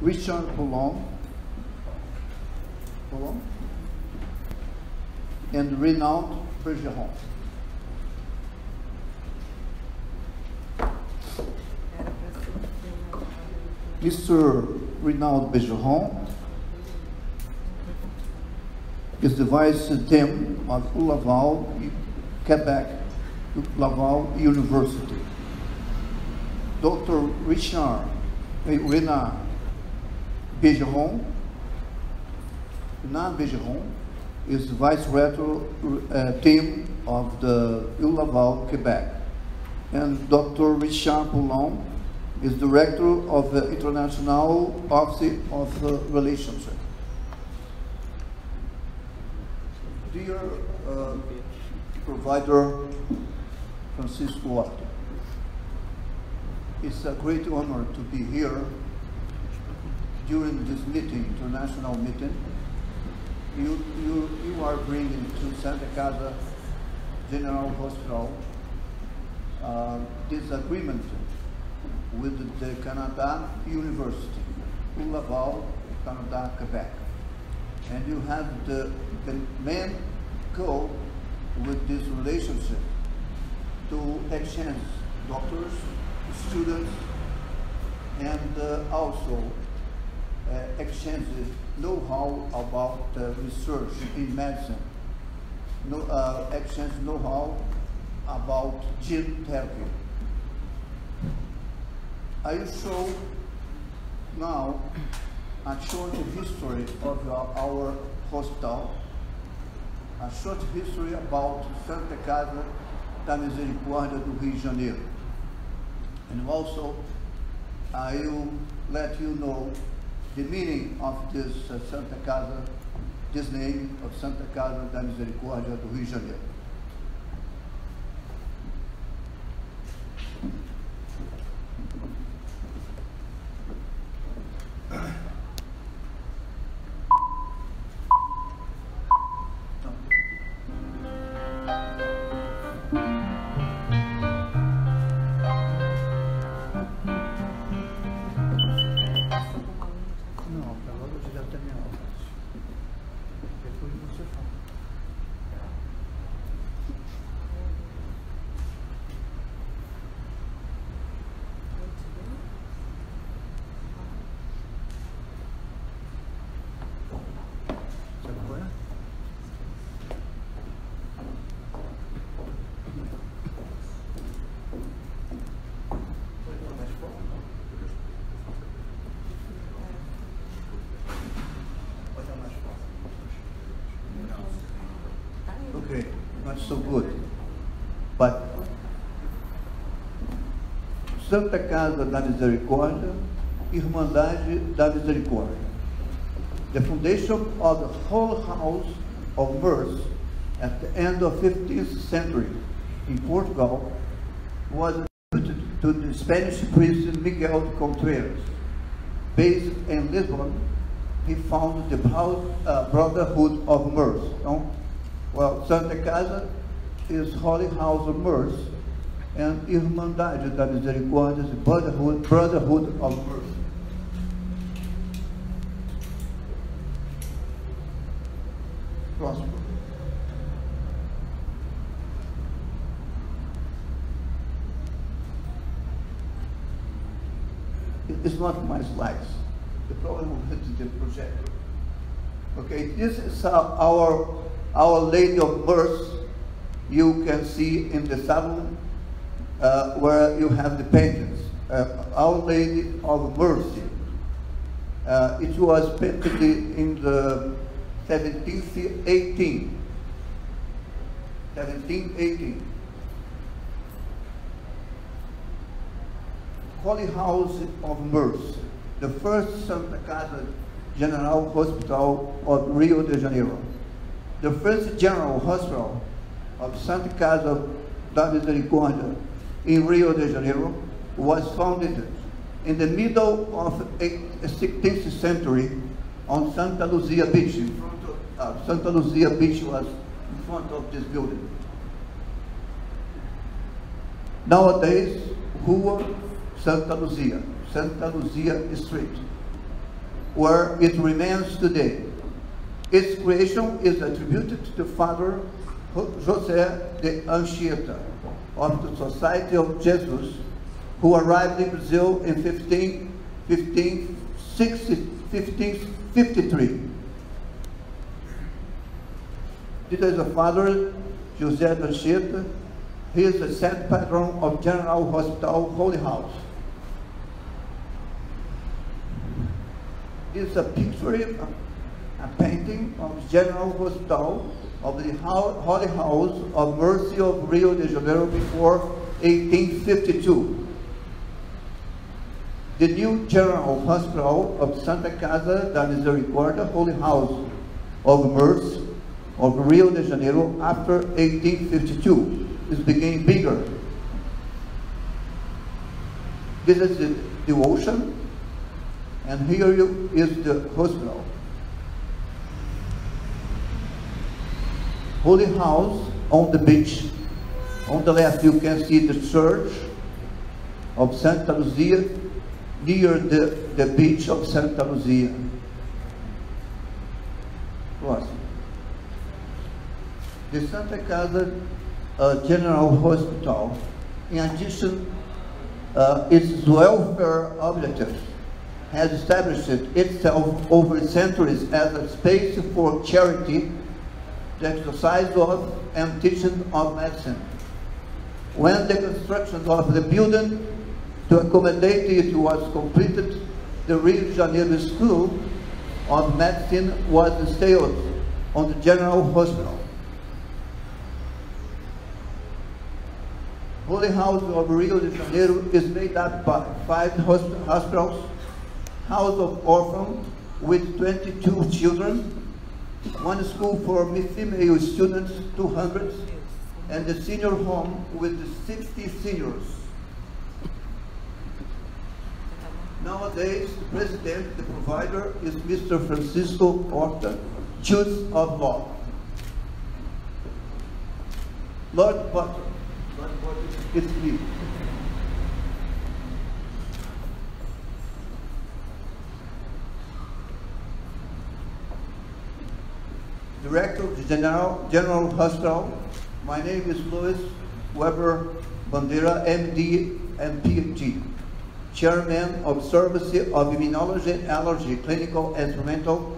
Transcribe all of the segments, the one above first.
Richard Poulin, Poulin, and Renaud Bergeron. Mr. Renaud Bergeron is the vice dean of Laval, Quebec, Laval University. Dr. Richard eh, Renard Bergeron, Renard Bergeron is vice rector uh, team of the Laval, Quebec. And Dr. Richard Poulin is director of the International Office of uh, Relationship. Dear uh, provider Francisco it's a great honor to be here during this meeting, international meeting. You, you, you are bringing to Santa Casa General Hospital uh, this agreement with the Canada University, Laval, Canada, Quebec. And you have the, the main goal with this relationship to exchange doctors, students, and uh, also exchange know-how about uh, research in medicine, no, uh, exchange know-how about gene therapy. I will show now a short history of our hospital, a short history about Santa Casa da Misericórdia do Rio de Janeiro. And also, I will let you know the meaning of this uh, Santa Casa, this name of Santa Casa da Misericórdia do Rio de Janeiro. gedacht haben, ja, so good. But Santa Casa da Misericórdia, Irmandade da Misericórdia. The foundation of the whole house of mercy at the end of 15th century in Portugal was attributed to the Spanish priest Miguel de Contreras. Based in Lisbon, he founded the uh, Brotherhood of Mercy. Well, Santa Casa is Holy House of Merce, and Irmandade da Misericórdia is Brotherhood, Brotherhood of Merce. Próximo. It's not my slides. The problem with the projector. Okay, this is our, our, our Lady of Mercy. You can see in the salon uh, where you have the paintings. Uh, our Lady of Mercy. Uh, it was painted in the 1718. 1718. Holy House of Mercy, the first Santa Casa General Hospital of Rio de Janeiro, the first general hospital of Santa Casa da Misericórdia in Rio de Janeiro was founded in the middle of the 16th century on Santa Lucia Beach. Of, uh, Santa Lucia Beach was in front of this building. Nowadays, Rua Santa Luzia, Santa Luzia Street. where it remains today. Its creation is attributed to Father José de Anchieta of the Society of Jesus, who arrived in Brazil in 15, 15, 60, 1553. This is the Father José de Anchieta. He is the saint patron of General Hospital Holy House. This is a picture, a painting of General Hospital of the Holy House of Mercy of Rio de Janeiro before 1852. The new General Hospital of Santa Casa da Misericordia Holy House of Mercy of Rio de Janeiro after 1852 is becoming bigger. This is the, the ocean, and here you, is the hospital. Holy House on the beach. On the left you can see the church of Santa Lucia near the, the beach of Santa Lucia. Próximo. The Santa Casa uh, General Hospital, in addition, uh, its welfare objective has established itself over centuries as a space for charity, the exercise of and teaching of medicine. When the construction of the building to accommodate it was completed, the Rio de Janeiro School of Medicine was installed on the General Hospital. Holy House of Rio de Janeiro is made up by five hospitals, House of Orphans with 22 children, one school for female students, 200, and the senior home with 60 seniors. Nowadays, the president, the provider, is Mr. Francisco Horta, Judge of Law. Lord Potter, Lord Potter is me. Director of the General, General Hospital. My name is Louis Werber Bandeira, MD and PhD. Chairman of Service of Immunology and Allergy Clinical Instrumental,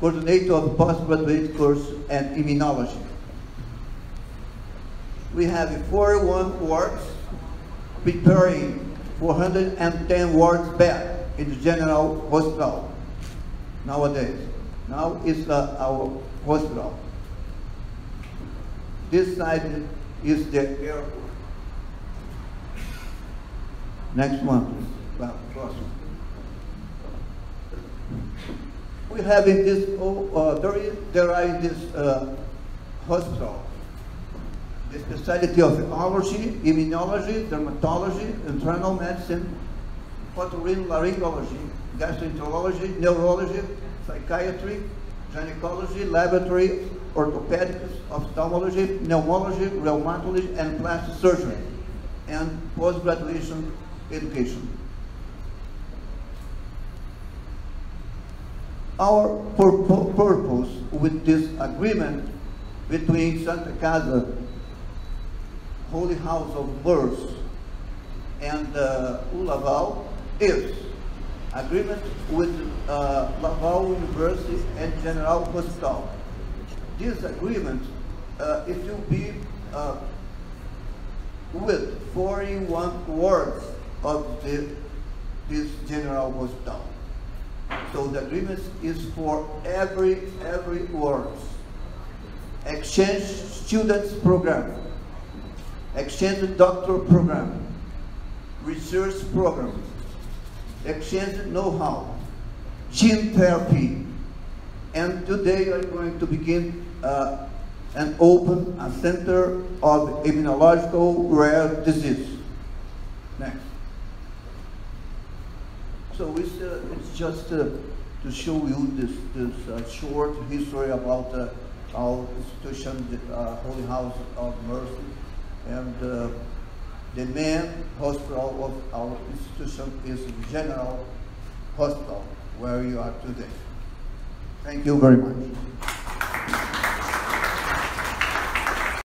Coordinator of Postgraduate Course and Immunology. We have 41 wards preparing 410 wards bed in the General Hospital nowadays. Now is uh, our hospital. This side is the airport. Next one, please. We have in this, oh, uh, there, is, there are in this uh, hospital the specialty of allergy, immunology, dermatology, internal medicine, otorhinolaryngology, gastroenterology, neurology, psychiatry, gynecology, laboratory, orthopedics, ophthalmology, pneumology, rheumatology, and plastic surgery, and post-graduation education. Our pur purpose with this agreement between Santa Casa, Holy House of Birth, and uh, ULaval is agreement with uh, Laval University and General Hospital. This agreement, uh, it will be uh, with 41 wards of the, this general hospital. So the agreement is for every, every ward. Exchange students program, exchange doctor program, research program, exchange know-how, gene therapy, and today I'm going to begin uh, and open a center of immunological rare disease. Next. So it's, uh, it's just uh, to show you this, this uh, short history about uh, our institution, the uh, Holy House of Mercy, and uh, the main hospital of our institution is General Hospital, where you are today. Thank you very much.